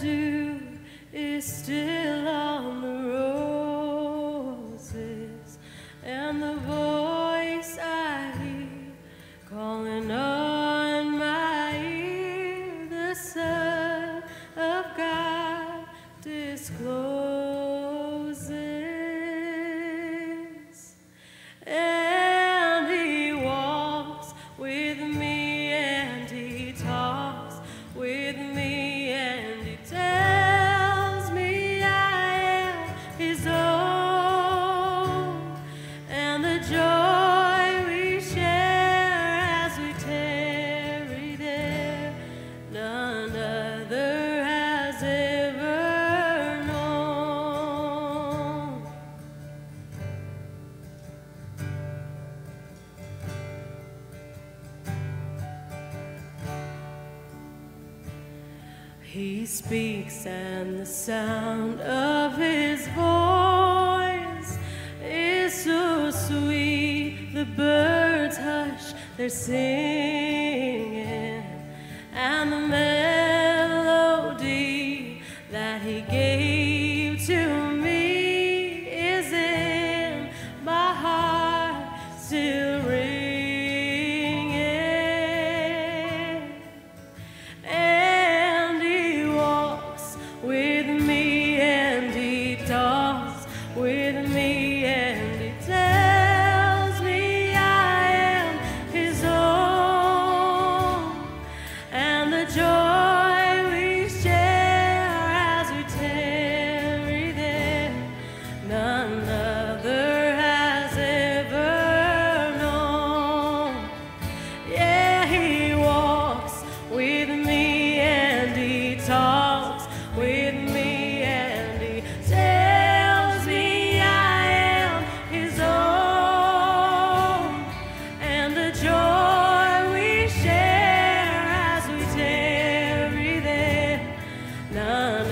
dew is still on the roses, and the voice I hear calling on my ear, the Son of God disclosed. He speaks, and the sound of his voice is so sweet. The birds hush their singing. na